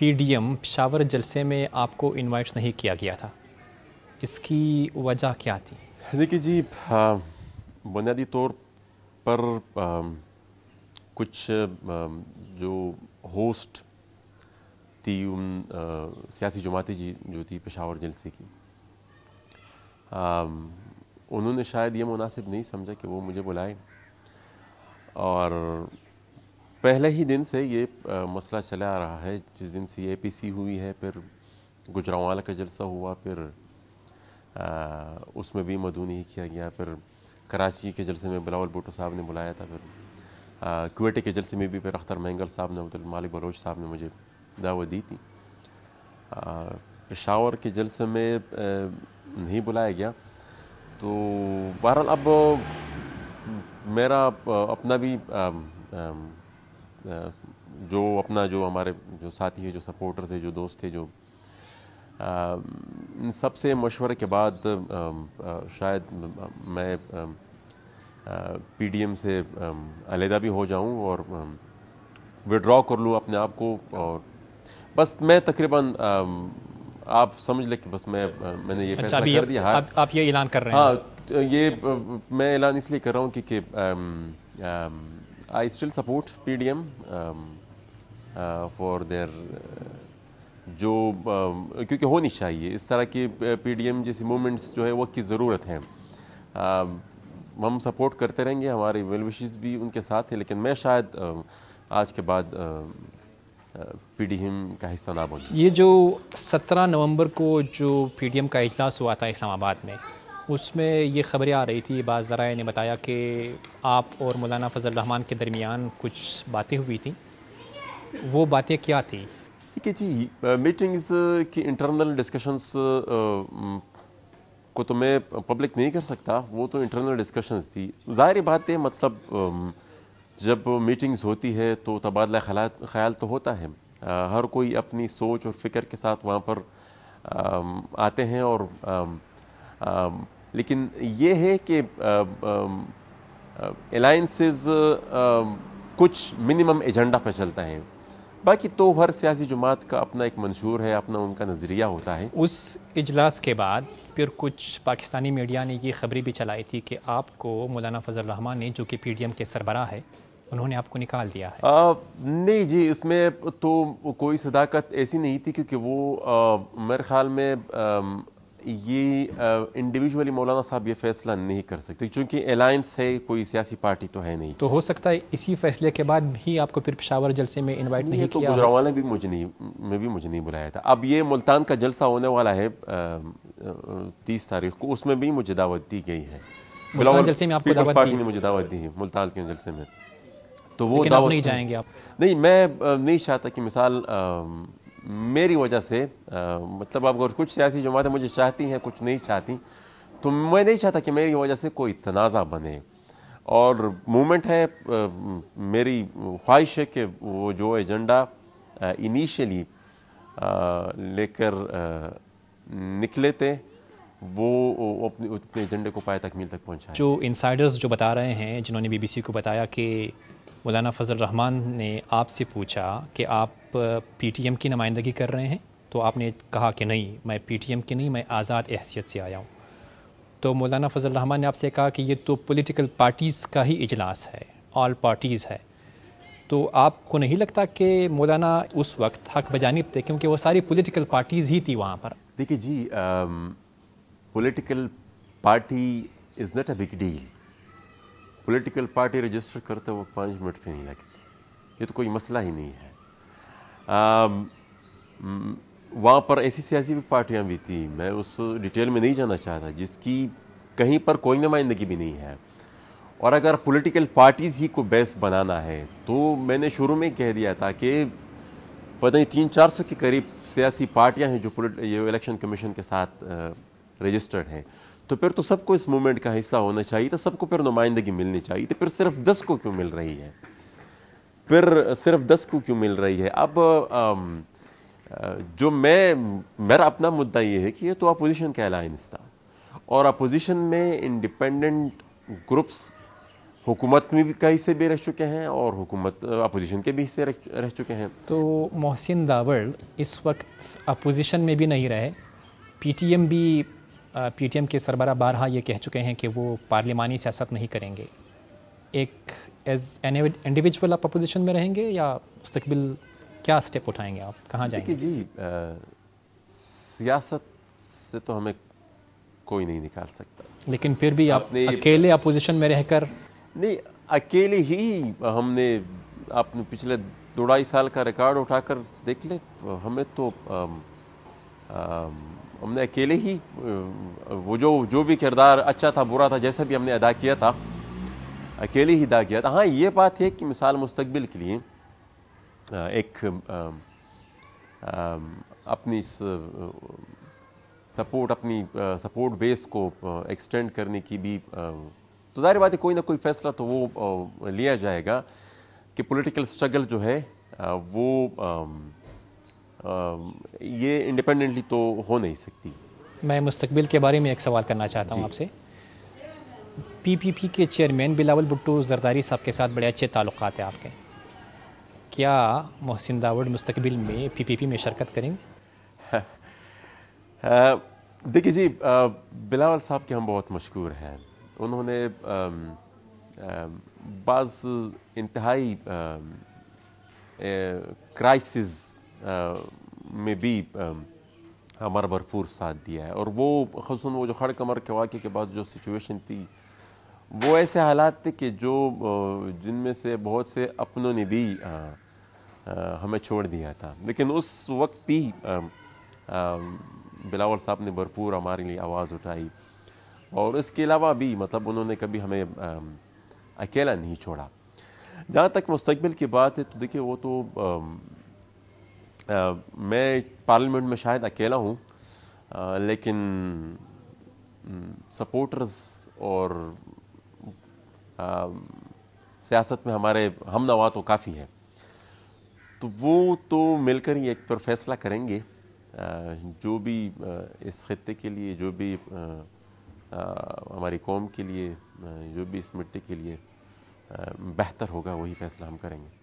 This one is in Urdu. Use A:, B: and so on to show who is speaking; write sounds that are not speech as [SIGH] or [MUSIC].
A: پی ڈی ایم پشاور جلسے میں آپ کو انوائٹ نہیں کیا گیا تھا۔ اس کی وجہ کیا تھی؟
B: دیکھیے جی بنیادی طور پر کچھ جو ہوسٹ تھی، ان سیاسی جماعتیں جی جو تھی پشاور جلسے کی انہوں نے شاید یہ مناسب نہیں سمجھا کہ وہ مجھے بلائے اور پہلے ہی دن سے یہ مسئلہ چلا آ رہا ہے۔ جس دن سے اے پی سی ہوئی ہے، پھر گجراوالا کا جلسہ ہوا، پھر اس میں بھی مدعو نہیں کیا گیا۔ پھر کراچی کے جلسے میں بلاول بوٹو صاحب نے بلایا تھا۔ پھر کوئٹے کے جلسے میں بھی پھر اختر مہنگل صاحب نے عبد المالک بلوچ صاحب نے مجھے دعوت دی تھی۔ پشاور کے جلسے میں نہیں بلایا گیا۔ تو بہرحال اب میرا اپنا بھی جو اپنا جو ہمارے جو ساتھی ہے جو سپورٹرز ہے جو دوست تھے جو ان سب سے مشورے کے بعد شاید میں پی ڈی ایم سے علیحدہ بھی ہو جاؤں اور وڈرا کر لوں اپنے آپ کو اور بس میں تقریباً آپ سمجھ لیں کہ بس میں میں نے یہ
A: اچھا
B: فیصلہ کر دیا۔ ہاں۔
A: آپ یہ اعلان کر رہے ہیں۔
B: ہاں یہ میں اعلان اس لیے کر رہا ہوں کہ I still support P D M for their جو کیونکہ ہونی چاہیے اس طرح کی پی ڈی ایم جیسی موومنٹس جو ہے وقت کی ضرورت ہیں ہم سپورٹ کرتے رہیں گے ہماری ویل وشیز بھی ان کے ساتھ ہیں لیکن میں شاید آج کے بعد پی ڈی ایم کا حصہ نہ بنوں
A: یہ جو سترہ نومبر کو جو پی ڈی ایم کا اجلاس ہوا تھا اسلام آباد میں اس میں یہ خبریں آ رہی تھی، بعض ذرائع نے بتایا کہ آپ اور مولانا فضل الرحمان کے درمیان کچھ باتیں ہوئی تھیں۔ وہ باتیں کیا تھیں؟
B: کہ جی میٹنگز کی انٹرنل ڈسکشنز کو تو میں پبلک نہیں کر سکتا، وہ تو انٹرنل ڈسکشنز تھی۔ ظاہری بات ہے مطلب جب میٹنگز ہوتی ہے تو تبادلہ خیال تو ہوتا ہے۔ ہر کوئی اپنی سوچ اور فکر کے ساتھ وہاں پر آتے ہیں اور لیکن یہ ہے کہ الائنسز کچھ منیمم ایجنڈا پہ چلتا ہے۔ باقی تو ہر سیاسی جماعت کا اپنا ایک منشور ہے اپنا ان کا نظریہ ہوتا ہے۔
A: اس اجلاس کے بعد پھر کچھ پاکستانی میڈیا نے یہ خبریں بھی چلائی تھی کہ آپ کو مولانا فضل الرحمان نے جو کہ پی ڈی ایم کے سربراہ ہے انہوں نے آپ کو نکال دیا ہے۔
B: نہیں جی اس میں تو کوئی صداقت ایسی نہیں تھی کیونکہ وہ میرے خیال میں یہ انڈیویجولی مولانا صاحب یہ فیصلہ نہیں کر سکتے چونکہ الائنس ہے کوئی سیاسی پارٹی تو ہے نہیں۔
A: تو ہو سکتا ہے اسی فیصلے کے بعد ہی آپ کو پھر پشاور جلسے میں انوائٹ نہیں
B: تو
A: کیا۔
B: گجراوالا نے بھی مجھے نہیں میں بھی مجھے نہیں بلایا تھا۔ اب یہ ملتان کا جلسہ ہونے والا ہے تیس تاریخ کو اس میں بھی مجھے دعوت دی گئی ہے۔
A: ملتان جلسے میں آپ کو دعوت
B: پارٹی نے مجھے دعوت دی ہے ملتان کے جلسے میں۔ تو وہ
A: آپ نہیں جائیں گے آپ۔
B: نہیں میں نہیں چاہتا کہ مثال میری وجہ سے مطلب اب اگر کچھ سیاسی جماعتیں مجھے چاہتی ہیں، کچھ نہیں چاہتی، تو میں نہیں چاہتا کہ میری وجہ سے کوئی تنازع بنے۔ اور مومنٹ ہے میری خواہش ہے کہ وہ جو ایجنڈا انیشیلی لے کر نکلے تھے، وہ اپنے ایجنڈے کو پائے تکمیل تک پہنچائے۔
A: جو انسائڈرز جو بتا رہے ہیں، جنہوں نے بی بی سی کو بتایا کہ مولانا فضل الرحمان نے آپ سے پوچھا کہ آپ پی ٹی ایم کی نمائندگی کر رہے ہیں؟ تو آپ نے کہا کہ نہیں، میں پی ٹی ایم کی نہیں، میں آزاد حیثیت سے آیا ہوں۔ تو مولانا فضل الرحمان نے آپ سے کہا کہ یہ تو پولیٹیکل پارٹیز کا ہی اجلاس ہے آل پارٹیز ہے۔ تو آپ کو نہیں لگتا کہ مولانا اس وقت حق بجانب تھے؟ کیونکہ وہ ساری پولیٹیکل پارٹیز ہی تھی وہاں پر۔
B: دیکھیے جی political party is not a big deal political party register کرتے وقت پانچ منٹ پہ نہیں لگتی یہ تو کوئی مسئلہ ہی نہیں ہے۔ وہاں پر ایسی سیاسی بھی پارٹیاں بھی تھیں۔ میں اس ڈیٹیل میں نہیں جانا چاہتا جس کی کہیں پر کوئی نمائندگی بھی نہیں ہے۔ اور اگر پولیٹیکل پارٹیز ہی کو بیس بنانا ہے، تو میں نے شروع میں کہہ دیا تھا کہ پتہ نہیں، تین چار سو کے قریب سیاسی پارٹیاں ہیں جو یہ الیکشن کمیشن کے ساتھ رجسٹرڈ ہیں۔ تو پھر تو سب کو اس موومنٹ کا حصہ ہونا چاہیے، تو سب کو پھر نمائندگی ملنی چاہیے۔ تو پھر صرف دس کو کیوں مل رہی ہے؟ پھر صرف دس کو کیوں مل رہی ہے؟ اب جو میں، میرا اپنا مدعا یہ ہے کہ یہ تو اپوزیشن کا الائنس تھا۔ اور اپوزیشن میں انڈیپینڈنٹ گروپس حکومت میں بھی کئی سے بھی رہ چکے ہیں اور حکومت اپوزیشن کے بھی حصے رہ چکے ہیں۔
A: تو محسن داوڑ اس وقت اپوزیشن میں بھی نہیں رہے پی ٹی ایم بھی پی ٹی ایم کے سربراہ بارہا یہ کہہ چکے ہیں کہ وہ پارلیمانی سیاست نہیں کریں گے۔ ایک ایز انڈیویجول آپ اپوزیشن میں رہیں گے یا مستقبل کیا اسٹیپ اٹھائیں گے آپ؟ کہاں جائیں گے؟
B: جی سیاست سے تو ہمیں کوئی نہیں نکال سکتا۔
A: لیکن پھر بھی آپ اکیلے اپوزیشن میں رہ کر
B: نہیں اکیلے ہی ہم نے اپنے پچھلے دو ڈھائی سال کا ریکارڈ اٹھا کر دیکھ لے ہمیں تو ہم نے اکیلے ہی وہ جو جو بھی کردار اچھا تھا، برا تھا، جیسا بھی ہم نے ادا کیا تھا، اکیلے ہی ادا کیا تھا۔ ہاں یہ بات ہے کہ مثال مستقبل کے لیے ایک اپنی سپورٹ اپنی سپورٹ بیس کو ایکسٹینڈ کرنے کی بھی تو ظاہر بات ہے کوئی نہ کوئی فیصلہ تو وہ لیا جائے گا کہ پولیٹیکل سٹرگل جو ہے وہ یہ انڈیپینڈنٹلی تو ہو نہیں سکتی۔
A: میں مستقبل کے بارے میں ایک سوال کرنا چاہتا ہوں جی۔ آپ سے۔ پی پی پی کے چیئرمین بلاول بھٹو زرداری صاحب کے ساتھ بڑے اچھے تعلقات ہیں آپ کے۔ کیا محسن داوڑ مستقبل میں پی پی پی میں شرکت کریں گے؟ [LAUGHS]
B: دیکھیے جی بلاول صاحب کے ہم بہت مشکور ہیں۔ انہوں نے بعض انتہائی کرائسز میں بھی ہمارا بھرپور ساتھ دیا ہے۔ اور وہ خصوصاً وہ جو کھڑ کمر کے واقعے کے بعد جو سچویشن تھی، وہ ایسے حالات تھے کہ جو جن میں سے بہت سے اپنوں نے بھی ہمیں چھوڑ دیا تھا۔ لیکن اس وقت بھی بلاول صاحب نے بھرپور ہمارے لیے آواز اٹھائی۔ اور اس کے علاوہ بھی مطلب انہوں نے کبھی ہمیں اکیلا نہیں چھوڑا۔ جہاں تک مستقبل کی بات ہے، تو دیکھیں وہ تو میں پارلیمنٹ میں شاید اکیلا ہوں لیکن سپورٹرز اور سیاست میں ہمارے ہم نوا تو کافی ہیں۔ تو وہ تو مل کر ہی ایک پر فیصلہ کریں گے جو بھی اس خطے کے لیے، جو بھی ہماری قوم کے لیے جو بھی اس مٹی کے لیے بہتر ہوگا، وہی فیصلہ ہم کریں گے۔